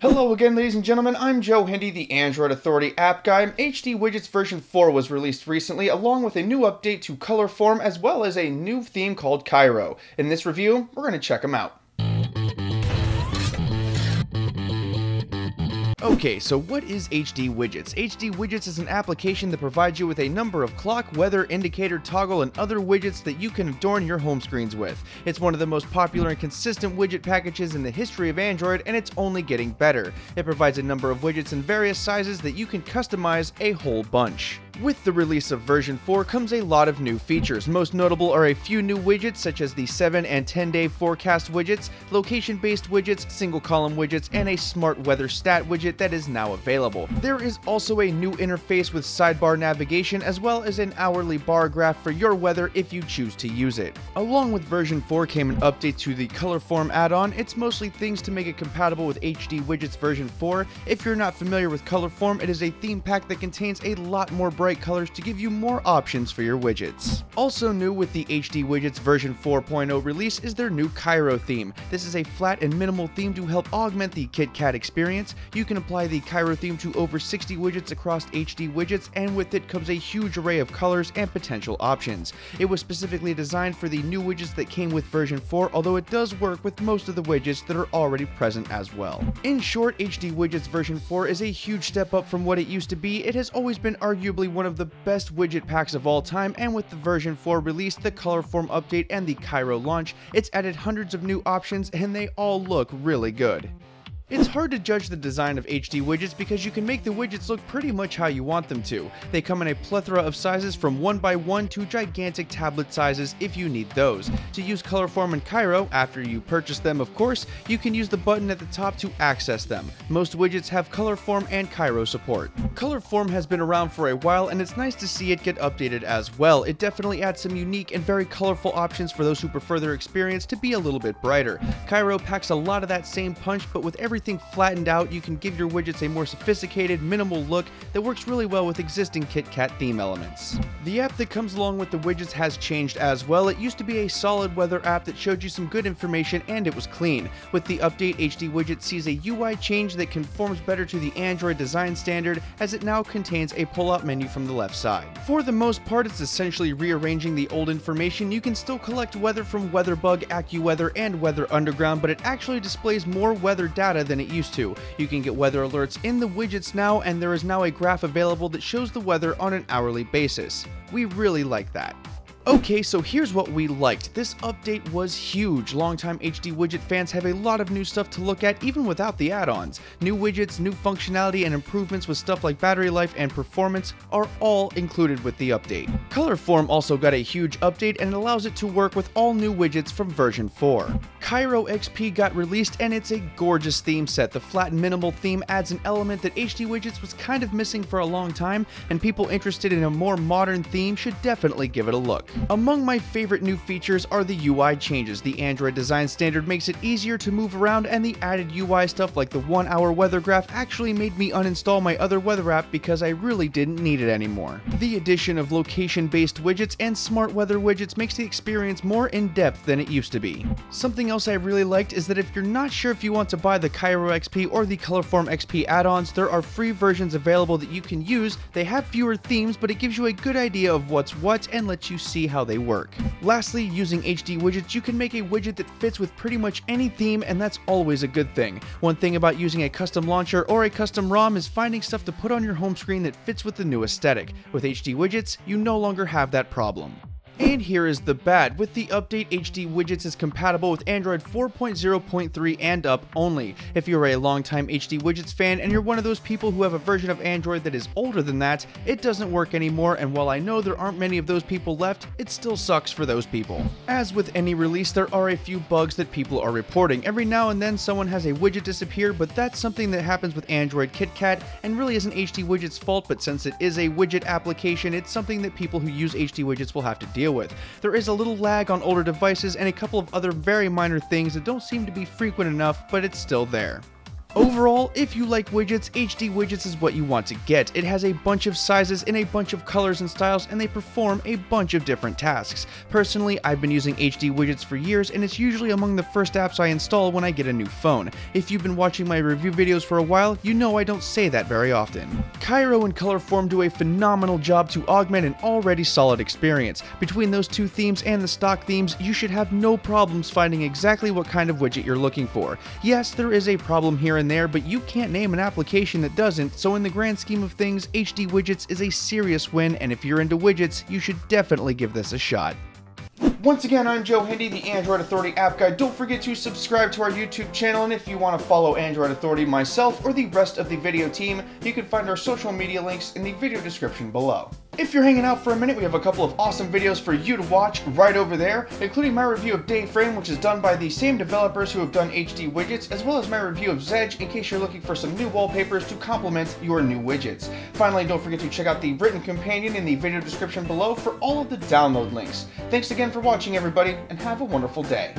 Hello again, ladies and gentlemen. I'm Joe Hindy, the Android Authority app guy. HD Widgets version 4 was released recently, along with a new update to Colourform, as well as a new theme called Kairo. In this review, we're going to check them out. Okay, so what is HD Widgets? HD Widgets is an application that provides you with a number of clock, weather, indicator, toggle, and other widgets that you can adorn your home screens with. It's one of the most popular and consistent widget packages in the history of Android, and it's only getting better. It provides a number of widgets in various sizes that you can customize a whole bunch. With the release of version 4 comes a lot of new features. Most notable are a few new widgets such as the 7 and 10 day forecast widgets, location based widgets, single column widgets, and a smart weather stat widget that is now available. There is also a new interface with sidebar navigation as well as an hourly bar graph for your weather if you choose to use it. Along with version 4 came an update to the Colourform add-on. It's mostly things to make it compatible with HD Widgets version 4. If you're not familiar with Colourform, it is a theme pack that contains a lot more bright colors to give you more options for your widgets. Also new with the HD Widgets version 4.0 release is their new Kairo theme. This is a flat and minimal theme to help augment the KitKat experience. You can apply the Kairo theme to over 60 widgets across HD Widgets, and with it comes a huge array of colors and potential options. It was specifically designed for the new widgets that came with version 4, although it does work with most of the widgets that are already present as well. In short, HD Widgets version 4 is a huge step up from what it used to be. It has always been arguably one of the best widget packs of all time, and with the version 4 release, the Colourform update, and the Kairo launch, it's added hundreds of new options and they all look really good. It's hard to judge the design of HD widgets because you can make the widgets look pretty much how you want them to. They come in a plethora of sizes from 1x1 to gigantic tablet sizes if you need those. To use Colourform and Kairo, after you purchase them of course, you can use the button at the top to access them. Most widgets have Colourform and Kairo support. Colourform has been around for a while and it's nice to see it get updated as well. It definitely adds some unique and very colorful options for those who prefer their experience to be a little bit brighter. Kairo packs a lot of that same punch but with every everything flattened out, you can give your widgets a more sophisticated, minimal look that works really well with existing KitKat theme elements. The app that comes along with the widgets has changed as well. It used to be a solid weather app that showed you some good information and it was clean. With the update, HD Widget sees a UI change that conforms better to the Android design standard as it now contains a pull-out menu from the left side. For the most part, it's essentially rearranging the old information. You can still collect weather from WeatherBug, AccuWeather, and Weather Underground, but it actually displays more weather data than it used to. You can get weather alerts in the widgets now, and there is now a graph available that shows the weather on an hourly basis. We really like that. Okay, so here's what we liked. This update was huge. Longtime HD widget fans have a lot of new stuff to look at even without the add-ons. New widgets, new functionality, and improvements with stuff like battery life and performance are all included with the update. Colourform also got a huge update and allows it to work with all new widgets from version 4. Kairo XP got released and it's a gorgeous theme set. The flat and minimal theme adds an element that HD widgets was kind of missing for a long time, and people interested in a more modern theme should definitely give it a look. Among my favorite new features are the UI changes. The Android design standard makes it easier to move around and the added UI stuff like the 1 hour weather graph actually made me uninstall my other weather app because I really didn't need it anymore. The addition of location based widgets and smart weather widgets makes the experience more in depth than it used to be. Something else I really liked is that if you're not sure if you want to buy the Kairo XP or the Colourform XP add-ons, there are free versions available that you can use. They have fewer themes, but it gives you a good idea of what's what and lets you see how they work. Lastly, using HD widgets, you can make a widget that fits with pretty much any theme, and that's always a good thing. One thing about using a custom launcher or a custom ROM is finding stuff to put on your home screen that fits with the new aesthetic. With HD widgets, you no longer have that problem. And here is the bad. With the update, HD Widgets is compatible with Android 4.0.3 and up only. If you're a longtime HD Widgets fan and you're one of those people who have a version of Android that is older than that, it doesn't work anymore and while I know there aren't many of those people left, it still sucks for those people. As with any release, there are a few bugs that people are reporting. Every now and then someone has a widget disappear, but that's something that happens with Android KitKat and really isn't HD Widgets' fault, but since it is a widget application, it's something that people who use HD Widgets will have to deal deal with. There is a little lag on older devices and a couple of other very minor things that don't seem to be frequent enough, but it's still there. Overall, if you like widgets, HD Widgets is what you want to get. It has a bunch of sizes in a bunch of colors and styles, and they perform a bunch of different tasks. Personally, I've been using HD Widgets for years, and it's usually among the first apps I install when I get a new phone. If you've been watching my review videos for a while, you know I don't say that very often. Kairo and Colourform do a phenomenal job to augment an already solid experience. Between those two themes and the stock themes, you should have no problems finding exactly what kind of widget you're looking for. Yes, there is a problem here and there, but you can't name an application that doesn't, so in the grand scheme of things, HD Widgets is a serious win, and if you're into widgets, you should definitely give this a shot. Once again, I'm Joe Hindy, the Android Authority App Guy. Don't forget to subscribe to our YouTube channel, and if you want to follow Android Authority, myself, or the rest of the video team, you can find our social media links in the video description below. If you're hanging out for a minute, we have a couple of awesome videos for you to watch right over there, including my review of Dayframe, which is done by the same developers who have done HD widgets, as well as my review of Zedge in case you're looking for some new wallpapers to complement your new widgets. Finally, don't forget to check out the written companion in the video description below for all of the download links. Thanks again for watching, everybody, and have a wonderful day.